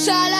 Shall I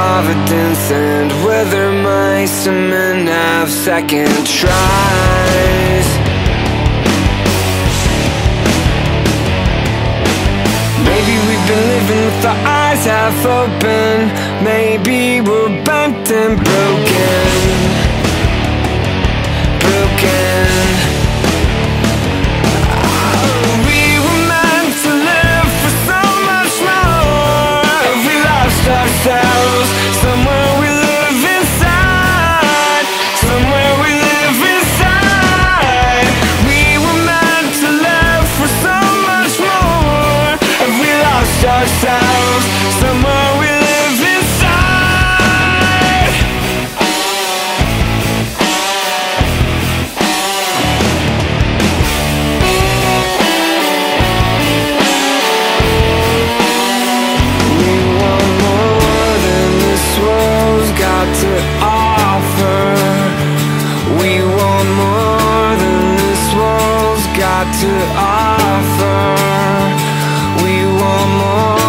Providence and whether my semen have second tries. Maybe we've been living with our eyes half open. Maybe we're bent and broken. Somewhere we live inside. We want more than this world's got to offer. We want more than this world's got to offer. We want more